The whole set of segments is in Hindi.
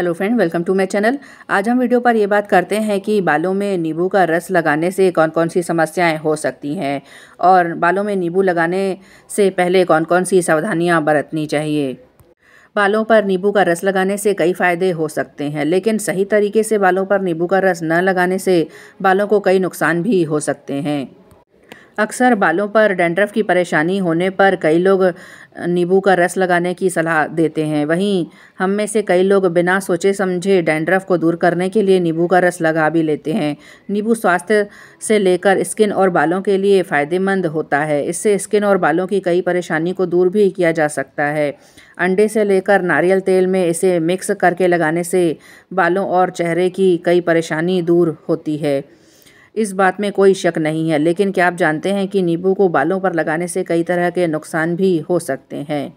Hello friend welcome to my channel आज हम वीडियो पर ये बात करते हैं कि बालों में नींबू का रस लगाने से कौन कौन सी समस्याएँ हो सकती हैं और बालों में नींबू लगाने से पहले कौन कौन सी सावधानियाँ बरतनी चाहिए। बालों पर नींबू का रस लगाने से कई फ़ायदे हो सकते हैं, लेकिन सही तरीके से बालों पर नींबू का रस न लगाने से बालों को कई नुकसान भी हो सकते हैं। अक्सर बालों पर डेंड्रफ की परेशानी होने पर कई लोग नींबू का रस लगाने की सलाह देते हैं। वहीं हम में से कई लोग बिना सोचे समझे डेंड्रफ को दूर करने के लिए नींबू का रस लगा भी लेते हैं। नींबू स्वास्थ्य से लेकर स्किन और बालों के लिए फ़ायदेमंद होता है। इससे स्किन और बालों की कई परेशानी को दूर भी किया जा सकता है। अंडे से लेकर नारियल तेल में इसे मिक्स करके लगाने से बालों और चेहरे की कई परेशानी दूर होती है। इस बात में कोई शक नहीं है, लेकिन क्या आप जानते हैं कि नींबू को बालों पर लगाने से कई तरह के नुकसान भी हो सकते हैं?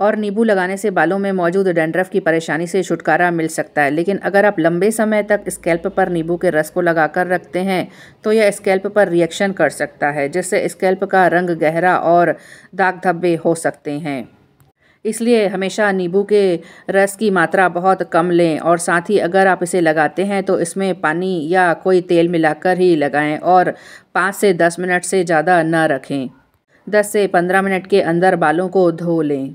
और नींबू लगाने से बालों में मौजूद डेंड्रफ की परेशानी से छुटकारा मिल सकता है, लेकिन अगर आप लंबे समय तक स्कैल्प पर नींबू के रस को लगाकर रखते हैं तो यह स्कैल्प पर रिएक्शन कर सकता है, जिससे स्कैल्प का रंग गहरा और दाग धब्बे हो सकते हैं। इसलिए हमेशा नींबू के रस की मात्रा बहुत कम लें और साथ ही अगर आप इसे लगाते हैं तो इसमें पानी या कोई तेल मिलाकर ही लगाएँ और पाँच से दस मिनट से ज़्यादा न रखें। दस से पंद्रह मिनट के अंदर बालों को धो लें।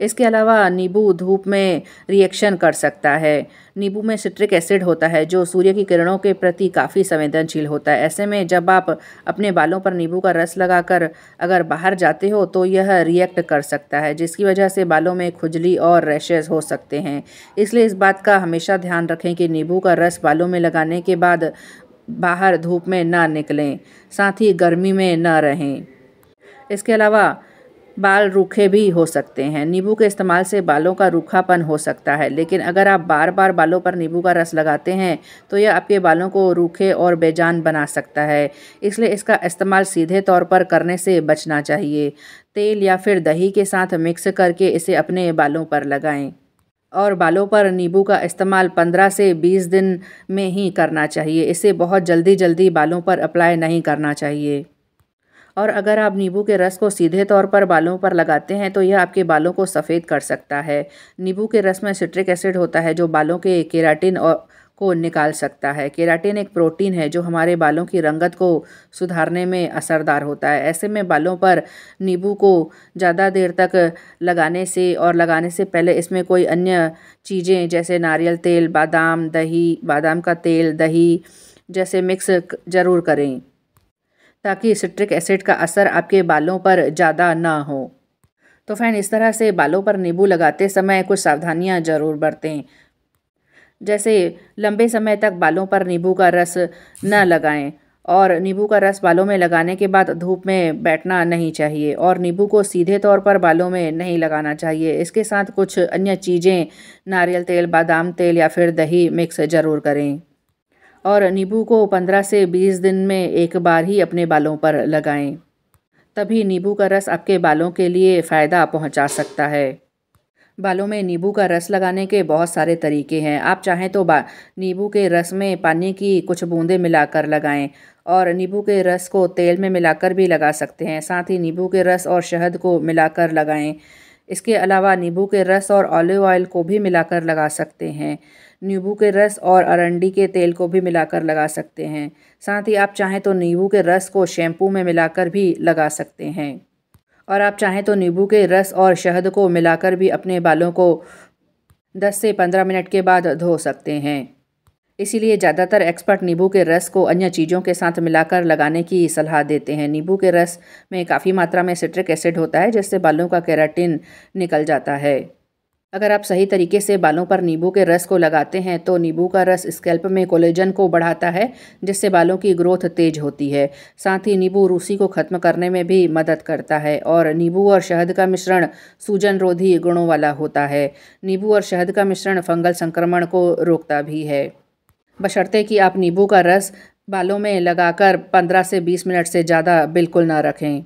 इसके अलावा नींबू धूप में रिएक्शन कर सकता है। नींबू में सिट्रिक एसिड होता है, जो सूर्य की किरणों के प्रति काफ़ी संवेदनशील होता है। ऐसे में जब आप अपने बालों पर नींबू का रस लगाकर अगर बाहर जाते हो तो यह रिएक्ट कर सकता है, जिसकी वजह से बालों में खुजली और रैशेज हो सकते हैं। इसलिए इस बात का हमेशा ध्यान रखें कि नींबू का रस बालों में लगाने के बाद बाहर धूप में ना निकलें, साथ ही गर्मी में न रहें। इसके अलावा बाल रूखे भी हो सकते हैं। नींबू के इस्तेमाल से बालों का रूखापन हो सकता है, लेकिन अगर आप बार बार बालों पर नींबू का रस लगाते हैं तो यह आपके बालों को रूखे और बेजान बना सकता है। इसलिए इसका इस्तेमाल सीधे तौर पर करने से बचना चाहिए। तेल या फिर दही के साथ मिक्स करके इसे अपने बालों पर लगाएँ और बालों पर नींबू का इस्तेमाल 15 से 20 दिन में ही करना चाहिए। इसे बहुत जल्दी जल्दी बालों पर अप्लाई नहीं करना चाहिए। और अगर आप नींबू के रस को सीधे तौर पर बालों पर लगाते हैं तो यह आपके बालों को सफ़ेद कर सकता है। नींबू के रस में सिट्रिक एसिड होता है, जो बालों के केराटिन और को निकाल सकता है। केराटिन एक प्रोटीन है, जो हमारे बालों की रंगत को सुधारने में असरदार होता है। ऐसे में बालों पर नींबू को ज़्यादा देर तक लगाने से और लगाने से पहले इसमें कोई अन्य चीज़ें, जैसे नारियल तेल, बादाम, दही, बादाम का तेल, दही जैसे मिक्स ज़रूर करें। ताकि सिट्रिक एसिड का असर आपके बालों पर ज़्यादा ना हो। तो फ़ैन इस तरह से बालों पर नींबू लगाते समय कुछ सावधानियाँ ज़रूर बरतें। जैसे लंबे समय तक बालों पर नींबू का रस न लगाएँ और नींबू का रस बालों में लगाने के बाद धूप में बैठना नहीं चाहिए और नींबू को सीधे तौर पर बालों में नहीं लगाना चाहिए। इसके साथ कुछ अन्य चीज़ें, नारियल तेल, बादाम तेल या फिर दही मिक्स ज़रूर करें। और नींबू को 15 से 20 दिन में एक बार ही अपने बालों पर लगाएँ। तभी नींबू का रस आपके बालों के लिए फ़ायदा पहुँचा सकता है। बालों में नींबू का रस लगाने के बहुत सारे तरीके हैं। आप चाहें तो नींबू के रस में पानी की कुछ बूंदें मिलाकर लगाएँ और नींबू के रस को तेल में मिलाकर भी लगा सकते हैं। साथ ही नींबू के रस और शहद को मिलाकर लगाएँ। इसके अलावा नींबू के रस और ऑलिव ऑयल को भी मिलाकर लगा सकते हैं। नींबू के रस और अरंडी के तेल को भी मिलाकर लगा सकते हैं। साथ ही आप चाहें तो नींबू के रस को शैम्पू में मिलाकर भी लगा सकते हैं। और आप चाहें तो नींबू के रस और शहद को मिलाकर भी अपने बालों को 10 से 15 मिनट के बाद धो सकते हैं। इसीलिए ज़्यादातर एक्सपर्ट नींबू के रस को अन्य चीज़ों के साथ मिलाकर लगाने की सलाह देते हैं। नींबू के रस में काफ़ी मात्रा में सिट्रिक एसिड होता है, जिससे बालों का केराटिन निकल जाता है। अगर आप सही तरीके से बालों पर नींबू के रस को लगाते हैं तो नींबू का रस स्कैल्प में कोलेजन को बढ़ाता है, जिससे बालों की ग्रोथ तेज होती है। साथ ही नींबू रूसी को ख़त्म करने में भी मदद करता है, और नींबू और शहद का मिश्रण सूजन रोधी गुणों वाला होता है। नींबू और शहद का मिश्रण फंगल संक्रमण को रोकता भी है। बशर्ते कि आप नींबू का रस बालों में लगाकर पंद्रह से बीस मिनट से ज़्यादा बिल्कुल ना रखें।